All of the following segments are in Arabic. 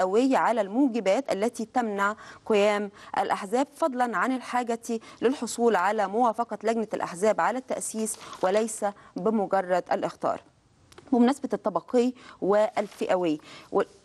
الفئوي على الموجبات التي تمنع قيام الأحزاب فضلا عن الحاجة للحصول على موافقة لجنة الأحزاب على التأسيس وليس بمجرد الاختار بمناسبة الطبقي والفئوي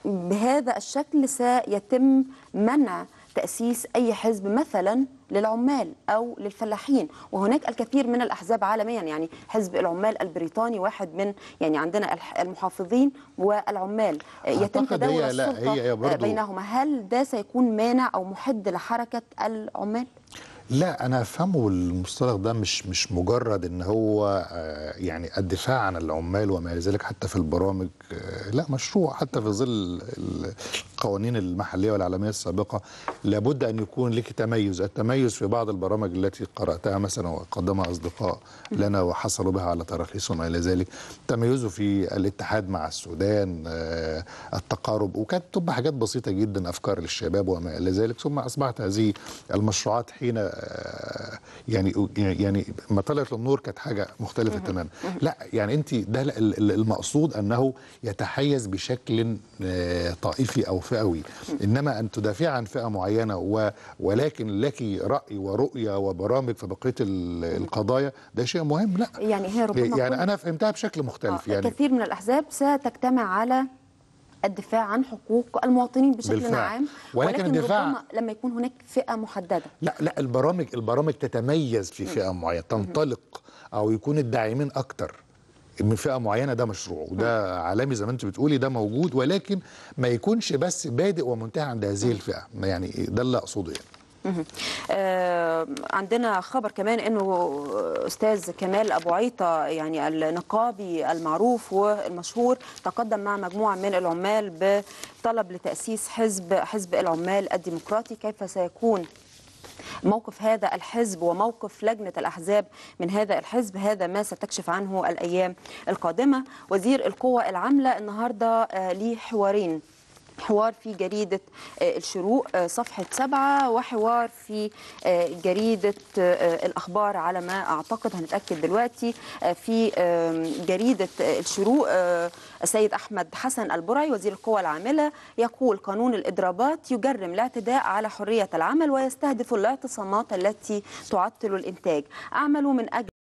بهذا الشكل سيتم منع تأسيس أي حزب مثلا للعمال أو للفلاحين. وهناك الكثير من الأحزاب عالميا يعني حزب العمال البريطاني واحد من يعني عندنا المحافظين والعمال. يتم تداول السلطة هي هي بينهما. هل ده سيكون مانع أو محد لحركة العمال؟ لا أنا أفهمه المصطلح ده مش مش مجرد إن هو آه، يعني الدفاع عن العمال وما إلى ذلك حتى في البرامج آه، لا مشروع حتى في ظل القوانين المحلية والعالمية السابقة لابد أن يكون لك تميز التميز في بعض البرامج التي قرأتها مثلا وقدمها أصدقاء لنا وحصلوا بها على تراخيص وما إلى ذلك. تميزه في الاتحاد مع السودان آه، التقارب وكانت تبقى حاجات بسيطة جدا أفكار للشباب وما إلى ذلك. ثم أصبحت هذه المشروعات حين آه، يعني يعني ما طلعت للنور كانت حاجة مختلفة تماما. لا يعني أنت ده ال- ال- المقصود أنه يتحيز بشكل آه، طائفي أو فئوي. إنما أن تدافع عن فئة معينة و- ولكن لك رأي ورؤية وبرامج في بقية ال- القضايا ده شيء مهم. لا. يعني هي ربما يعني أنا فهمتها بشكل مختلف آه، يعني كثير من الأحزاب ستجتمع على الدفاع عن حقوق المواطنين بشكل بالفعل. عام ولكن الدفاع- ربما لما يكون هناك فئة محددة. لا لا البرامج البرامج تتميز في فئة معينة تنطلق أو يكون الداعمين أكتر. من فئة معينة ده مشروع وده عالمي زي ما انت بتقولي ده موجود ولكن ما يكونش بس بادئ ومنتهي عند هذه الفئة. يعني ده اللي أقصده يعني. آه، عندنا خبر كمان إنه أستاذ كمال أبو عيطة يعني النقابي المعروف والمشهور تقدم مع مجموعة من العمال بطلب لتأسيس حزب حزب العمال الديمقراطي. كيف سيكون موقف هذا الحزب وموقف لجنة الأحزاب من هذا الحزب؟ هذا ما ستكشف عنه الأيام القادمة. وزير القوى العاملة النهاردة آه، ليه حوارين. حوار في جريدة آه، الشروق آه، صفحة سبعة وحوار في آه، جريدة الأخبار على ما أعتقد هنتأكد دلوقتي في جريدة الشروق السيد أحمد حسن البرعي وزير القوى العاملة يقول قانون الإضرابات يجرم الاعتداء على حرية العمل ويستهدف الاعتصامات التي تعطل الإنتاج. أعمل من أجل